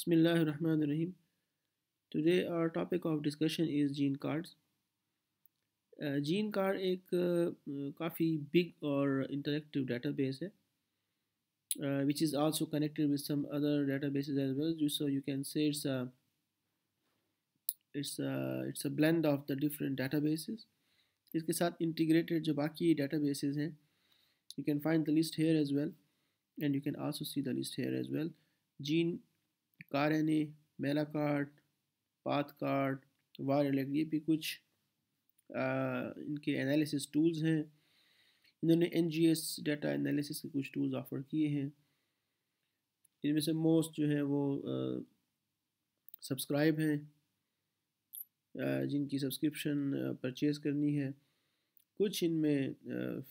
Bismillah ar-Rahman ar-Rahim. Today our topic of discussion is gene cards. Gene card ایک کافی big اور interactive data base ہے which is also connected with some other databases as well so you can see it's it's it's a blend of the different databases اس کے ساتھ integrated جو باقی data bases ہیں you can find the list here as well and you can also see the list here as well gene car N A Mala card, Path card, VarElect یہ بھی کچھ ان کے analysis tools ہیں۔ انہوں نے N G S data analysis کے کچھ tools offer کیے ہیں۔ ان میں سے موسٹ جو ہیں وہ سبسکرائب ہیں جن کی سبسکرپشن پرچیز کرنی ہے۔ کچھ ان میں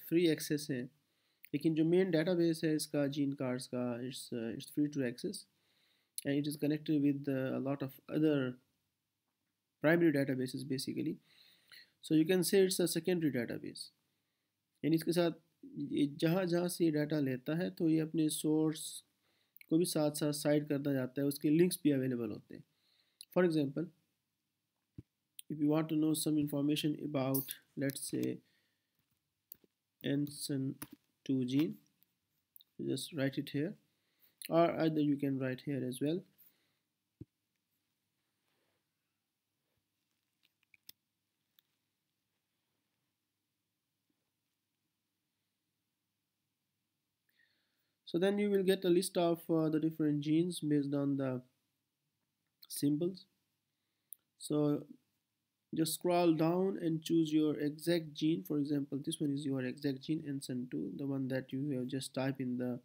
فری ایکسیس ہیں۔ لیکن جو مین ڈیٹا بیس ہے اس کا جین کارڈس کا it's free to access and it is connected with lot of other primary databases basically so you can see it's a secondary database یعنی اس کے ساتھ جہاں جہاں سے یہ ڈیٹا لیتا ہے تو یہ اپنے سورس کو بھی ساتھ ساتھ سائڈ کرتا جاتا ہے اس کے لنکس بھی اویلیبل ہوتے ہیں for example if you want to know some information about let's say gene just write it here or either you can write here as well So then you will get a list of uh, the different genes based on the symbols. So just scroll down and choose your exact gene. For example, this one is your exact gene and send to the one that you have just typed in the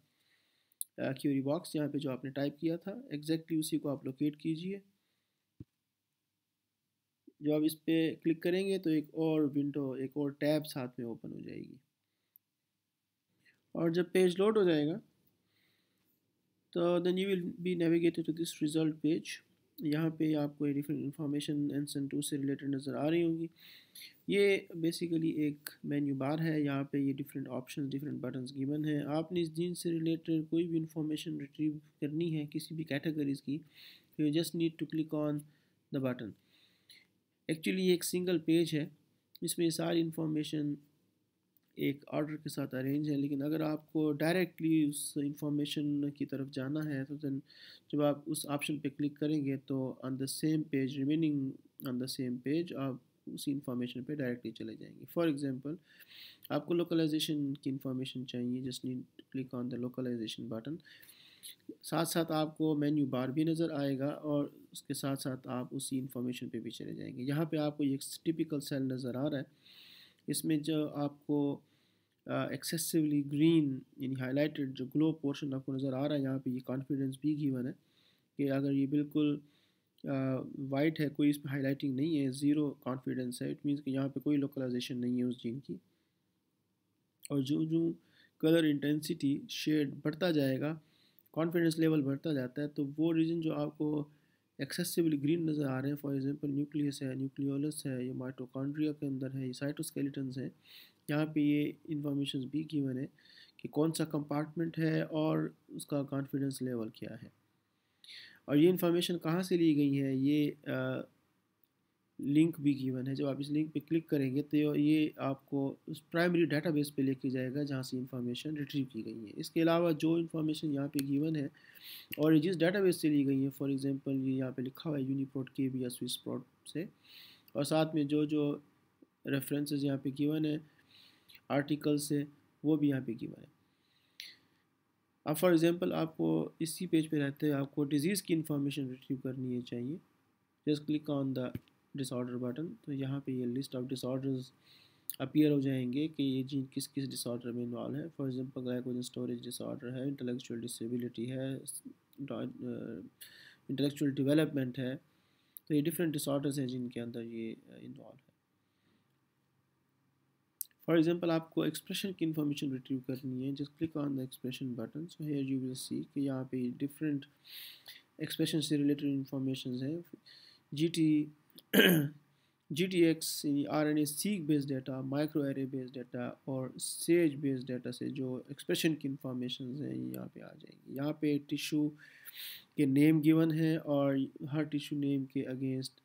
query box یہاں پہ جو آپ نے type کیا تھا exactly اسی کو آپ لوکیٹ کیجیے۔ جو آپ اس پہ کلک کریں گے تو ایک اور ونڈو ایک اور ٹیب ساتھ میں اوپن ہو جائے گی۔ اور جب پیج لوڈ ہو جائے گا، تو then you will be navigated to this result page یہاں پہ آپ کو ڈفرینٹ انفارمیشن این ٹو سے ریلیٹڈ نظر آ رہی ہوں گی یہ بیسیکلی ایک مینیو بار ہے، یہاں پہ یہ different option different buttons given ہیں۔ آپ نے اس دین سے ریلیٹڈ کوئی بھی انفارمیشن ریٹریو کرنی ہے کسی بھی کیٹیگریز کی you just need to click on the button actually یہ ایک سنگل پیج ہے، اس میں ساری انفارمیشن ایک آرڈر کے ساتھ ارینج ہے، لیکن اگر آپ کو ڈائریکٹلی اس انفارمیشن کی طرف جانا ہے، تو دین جب آپ اس آپشن پہ کلک کریں گے، تو on the same page remaining on the same page آپ اسی انفارمیشن پہ ڈائریکٹلی چلے جائیں گے۔ فار ایگزامپل آپ کو لوکلائزیشن کی انفارمیشن چاہیے just need click on the localization button ساتھ ساتھ آپ کو مینیو بار بھی نظر آئے گا اور اس کے ساتھ ساتھ آپ اسی انفارمیشن پہ بھی چلے جائیں گے۔ یہاں پہ آپ کو ایک ٹپیکل سیل نظر آ رہا ہے۔ اس میں جو آپ کو ایکسیسولی گرین یعنی ہائی لائٹڈ جو گلو پورشن آپ کو نظر آ رہا ہے، یہاں پہ یہ کانفیڈنس بھی گیون ہے کہ اگر یہ بالکل وائٹ ہے، کوئی اس پہ ہائی لائٹنگ نہیں ہے زیرو کانفیڈنس ہے اٹ مینس کہ یہاں پہ کوئی لوکلائزیشن نہیں ہے اس جین کی۔ اور جو جو کلر انٹینسٹی شیڈ بڑھتا جائے گا کانفیڈنس لیول بڑھتا جاتا ہے، تو وہ ریزن جو آپ کو ایکسیسیبل گرین نظر آ رہے ہیں. فار ایگزامپل نیوکلیس ہے نیوکلیولس ہے، یہ مائٹوکانڈریا کے اندر ہے، یہ سائٹوسکیلیٹنس ہیں. یہاں پہ یہ انفارمیشنز بھی گیون ہے کہ کون سا کمپارٹمنٹ ہے اور اس کا کانفیڈنس لیول کیا ہے. اور یہ انفارمیشن کہاں سے لی گئی ہے یہ لنک بھی گیون ہے۔ جب آپ اس لنک پہ کلک کریں گے تو یہ آپ کو اس پرائمری ڈیٹا بیس پہ لے کے جائے گا جہاں سے انفارمیشن ریٹریو کی گئی ہے۔ اس کے علاوہ جو انفارمیشن یہاں پہ گیون ہے اور یہ جس ڈیٹا بیس سے لی گئی ہے فار ایگزامپل یہ یہاں پہ لکھا ہوا ہے یونیپورٹ کے بھی یا سوئس پروٹ سے۔ اور ساتھ میں جو جو ریفرنسز یہاں پہ گیون ہے آرٹیکل سے، وہ بھی یہاں پہ گیون ہے اب فار ایگزامپل آپ کو اسی پیج پہ رہتے ہیں آپ کو ڈیزیز کی انفارمیشن ریٹریو کرنی ہے چاہیے۔ Just click on the disorder button تو یہاں پہ یہ list of disorders appear ہو جائیں گے کہ یہ جین کس کس ڈس آرڈر میں انوالو ہے for example glycogen storage disorder ہے انٹلیکچوئل ڈسیبلٹی ہے انٹلیکچوئل ڈیولپمنٹ ہے. تو یہ ڈفرینٹ ڈس آرڈرز ہیں جن کے اندر یہ انوالو ہے فار ایگزامپل آپ کو ایکسپریشن کی انفارمیشن ریٹریو کرنی ہے. Just click on the expression button so here you will see کہ یہاں پہ ڈفرینٹ ایکسپریشن سے ریلیٹڈ انفارمیشنز ہیں. جی ٹی جی ٹی ایکس یعنی R N A, seq based data, microarray based data اور سیج بیس ڈیٹا سے جو ایکسپریشن کی انفارمیشنز ہیں یہاں پہ آ جائیں گی۔ یہاں پہ ٹیشو کہ نیم گیون ہے اور ہر ٹیشو نیم کے اگینسٹ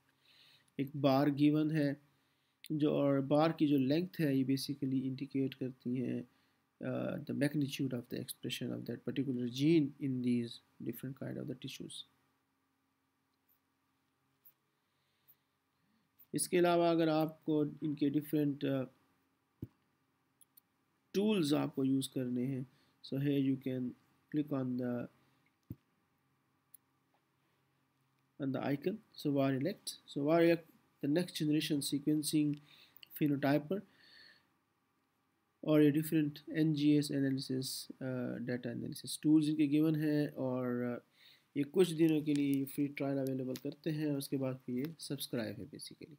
ایک بار گیون ہے جو، اور بار کی جو لینتھ ہے، یہ بیسیکلی انڈیکیٹ کرتی ہیں the magnitude of the expression of that particular gene in these different kind of the tissues اس کے علاوہ اگر آپ کو ان کے ڈفرینٹ ٹولز آپ کو یوز کرنے ہیں سو ہے you can click on the on the icon so we'll select so we'll select the next generation sequencing phenotyper اور یہ different N G S analysis data analysis tools ان کے given ہیں اور یہ کچھ دنوں کے لیے فری ٹرائل اویلیبل کرتے ہیں اور اس کے بعد پھر یہ سبسکرائب ہے بیسیکلی